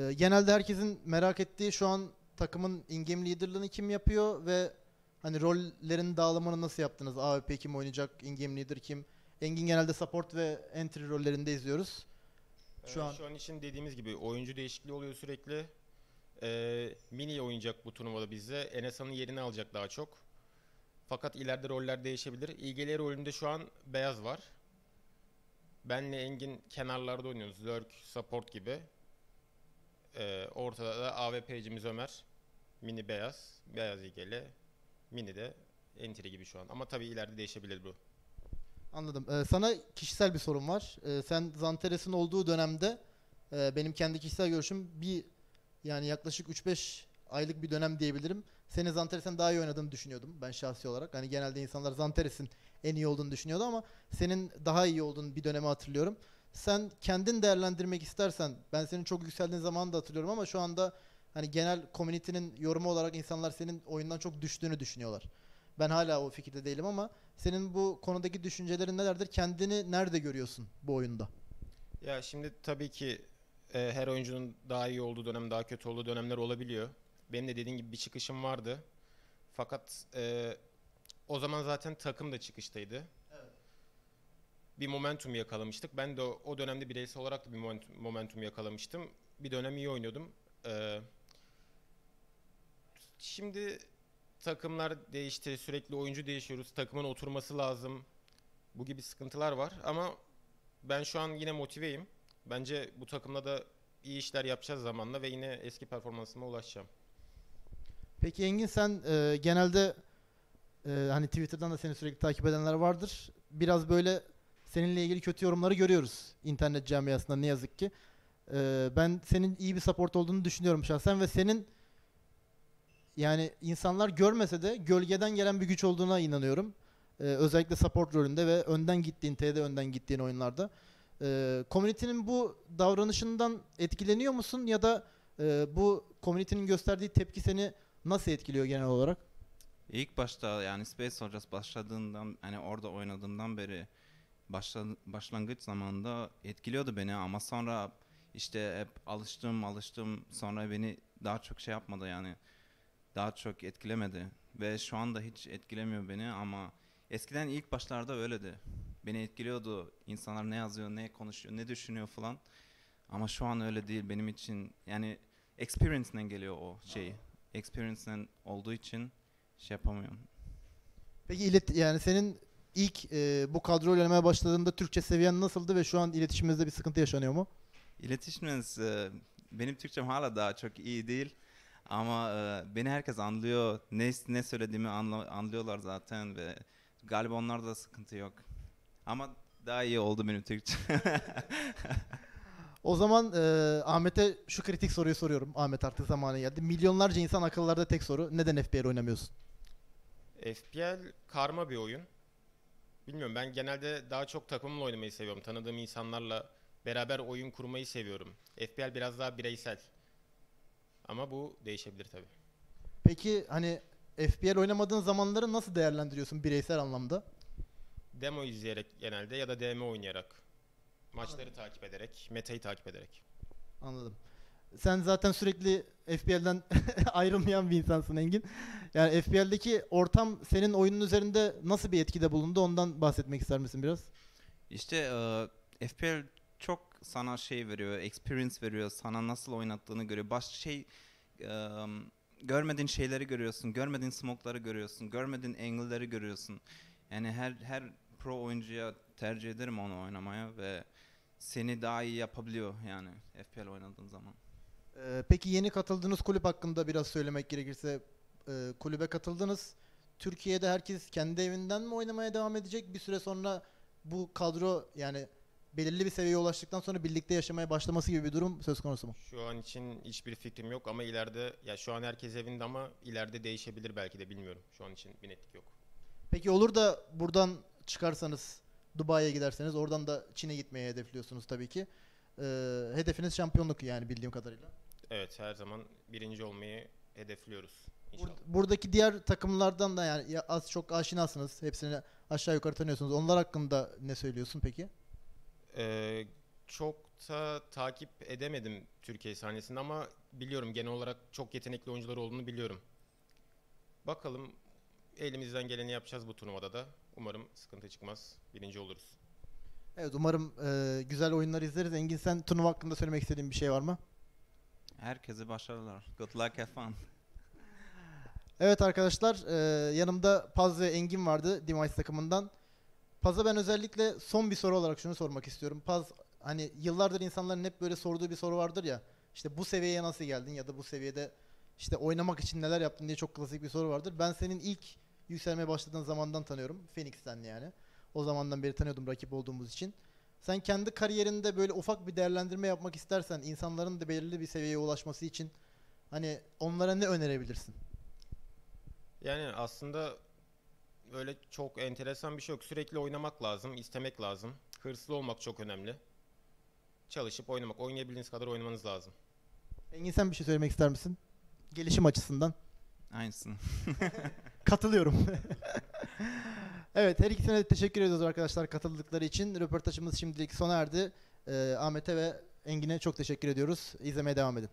Ee, genelde herkesin merak ettiği şu an takımın in-game leader'lığını kim yapıyor ve hani rollerin dağılımını nasıl yaptınız? AWP kim oynayacak, in-game leader kim? Engin genelde support ve entry rollerinde izliyoruz. Şu Ee, an- şu an için dediğimiz gibi oyuncu değişikliği oluyor sürekli. Ee, mini oynayacak bu turnuvada bizde. Enesa'nın yerini alacak daha çok. Fakat ileride roller değişebilir. İlgili rolünde şu an Beyaz var. Benle Engin kenarlarda oynuyoruz. Lurk, support gibi. Ee, ortada da AWP'cimiz Ömer. Mini Beyaz. Beyaz ilgili. Mini de entry gibi şu an. Ama tabii ileride değişebilir bu. Anladım. Ee, sana kişisel bir sorum var. Ee, sen Zanteres'in olduğu dönemde e, benim kendi kişisel görüşüm bir yani yaklaşık 3-5 aylık bir dönem diyebilirim. Senin Zanteres'ten daha iyi oynadığını düşünüyordum ben şahsi olarak. Hani genelde insanlar Zanteres'in en iyi olduğunu düşünüyordu ama senin daha iyi olduğunu bir dönemi hatırlıyorum. Sen kendin değerlendirmek istersen ben senin çok yükseldiğin zamanı da hatırlıyorum ama şu anda hani genel community'nin yorumu olarak insanlar senin oyundan çok düştüğünü düşünüyorlar. Ben hala o fikirde değilim ama senin bu konudaki düşüncelerin nelerdir? Kendini nerede görüyorsun bu oyunda? Ya şimdi tabii ki e, her oyuncunun daha iyi olduğu dönem, daha kötü olduğu dönemler olabiliyor. Benim de dediğim gibi bir çıkışım vardı. Fakat e, o zaman zaten takım da çıkıştaydı. Bir momentum yakalamıştık. Ben de o, dönemde bireysel olarak da bir momentum, yakalamıştım. Bir dönem iyi oynuyordum. E, şimdi takımlar değişti, sürekli oyuncu değişiyoruz. Takımın oturması lazım. Bu gibi sıkıntılar var ama ben şu an yine motiveyim. Bence bu takımla da iyi işler yapacağız zamanla ve yine eski performansıma ulaşacağım. Peki Engin sen e, genelde e, hani Twitter'dan da seni sürekli takip edenler vardır. Biraz böyle seninle ilgili kötü yorumları görüyoruz internet camiasında ne yazık ki. E, ben senin iyi bir support olduğunu düşünüyorum şahsen ve senin yani insanlar görmese de gölgeden gelen bir güç olduğuna inanıyorum. E, özellikle support rolünde ve önden gittiğin, TD önden gittiğin oyunlarda. E, community'nin bu davranışından etkileniyor musun ya da e, bu community'nin gösterdiği tepki seni nasıl etkiliyor genel olarak? İlk başta yani Space Soldiers başladığından hani orada oynadığımdan beri başla- başlangıç zamanında etkiliyordu beni ama sonra işte hep alıştım alıştım. Sonra beni daha çok şey yapmadı yani daha çok etkilemedi. Ve şu anda hiç etkilemiyor beni ama eskiden ilk başlarda öyleydi. Beni etkiliyordu. İnsanlar ne yazıyor ne konuşuyor ne düşünüyor falan. Ama şu an öyle değil. Benim için yani experience'den geliyor o şey. Experience'den olduğu için şey yapamıyorum. Peki yani senin ilk e, bu kadroyla oynamaya başladığında Türkçe seviyen nasıldı ve şu an iletişiminizde bir sıkıntı yaşanıyor mu? İletişiminiz e, benim Türkçem hala daha çok iyi değil ama e, beni herkes anlıyor. Ne ne söylediğimi anla- anlıyorlar zaten ve galiba onlarda da sıkıntı yok. Ama daha iyi oldu benim Türkçe. O zaman e, Ahmet'e şu kritik soruyu soruyorum. Ahmet artık zamanı geldi. Milyonlarca insan akıllarda tek soru. Neden FPL oynamıyorsun? FPL karma bir oyun. Bilmiyorum ben genelde daha çok takımla oynamayı seviyorum. Tanıdığım insanlarla beraber oyun kurmayı seviyorum. FPL biraz daha bireysel. Ama bu değişebilir tabii. Peki hani FPL oynamadığın zamanları nasıl değerlendiriyorsun bireysel anlamda? Demo izleyerek genelde ya da DM oynayarak. Maçları takip ederek, metayı takip ederek. Anladım. Sen zaten sürekli FPL'den ayrılmayan bir insansın Engin. Yani FPL'deki ortam senin oyunun üzerinde nasıl bir etkide bulundu ondan bahsetmek ister misin biraz? işte e, FPL çok sana şey veriyor, experience veriyor, sana nasıl oynattığını görüyor. Baş şey e, görmediğin şeyleri görüyorsun, görmediğin smoke'ları görüyorsun, görmediğin angle'ları görüyorsun. Yani her her pro oyuncuya tercih ederim onu oynamaya ve seni daha iyi yapabiliyor yani FPL oynadığın zaman. Ee, peki yeni katıldığınız kulüp hakkında biraz söylemek gerekirse e, kulübe katıldınız. Türkiye'de herkes kendi evinden mi oynamaya devam edecek? Bir süre sonra bu kadro yani belirli bir seviyeye ulaştıktan sonra birlikte yaşamaya başlaması gibi bir durum söz konusu mu? Şu an için hiçbir fikrim yok ama ileride ya şu an herkes evinde ama ileride değişebilir belki de bilmiyorum. Şu an için bir netlik yok. Peki olur da buradan çıkarsanız Dubai'ye giderseniz oradan da Çin'e gitmeye hedefliyorsunuz tabii ki. Ee, hedefiniz şampiyonluk yani bildiğim kadarıyla. Evet her zaman birinci olmayı hedefliyoruz. İnşallah. Bur- buradaki diğer takımlardan da yani ya az çok aşinasınız. Hepsini aşağı yukarı tanıyorsunuz. Onlar hakkında ne söylüyorsun peki? Ee, çok da takip edemedim Türkiye sahnesinde ama biliyorum genel olarak çok yetenekli oyuncular olduğunu biliyorum. Bakalım elimizden geleni yapacağız bu turnuvada da. Umarım sıkıntı çıkmaz. Birinci oluruz. Evet umarım e, güzel oyunlar izleriz. Engin sen turnuva hakkında söylemek istediğin bir şey var mı? Herkese başarılar. Good luck, have fun. Evet arkadaşlar e, yanımda Paz ve Engin vardı Demise takımından. Paz'a ben özellikle son bir soru olarak şunu sormak istiyorum. Paz hani yıllardır insanların hep böyle sorduğu bir soru vardır ya. İşte bu seviyeye nasıl geldin ya da bu seviyede işte oynamak için neler yaptın diye çok klasik bir soru vardır. Ben senin ilk yükselmeye başladığın zamandan tanıyorum. Phoenix'ten yani. O zamandan beri tanıyordum rakip olduğumuz için. Sen kendi kariyerinde böyle ufak bir değerlendirme yapmak istersen insanların da belirli bir seviyeye ulaşması için hani onlara ne önerebilirsin? Yani aslında öyle çok enteresan bir şey yok. Sürekli oynamak lazım, istemek lazım. Hırslı olmak çok önemli. Çalışıp oynamak, oynayabildiğiniz kadar oynamanız lazım. Engin sen bir şey söylemek ister misin? Gelişim açısından. Aynısını. Katılıyorum. evet her ikisine de teşekkür ediyoruz arkadaşlar katıldıkları için. Röportajımız şimdilik sona erdi. Ee, Ahmet'e ve Engin'e çok teşekkür ediyoruz. İzlemeye devam edin.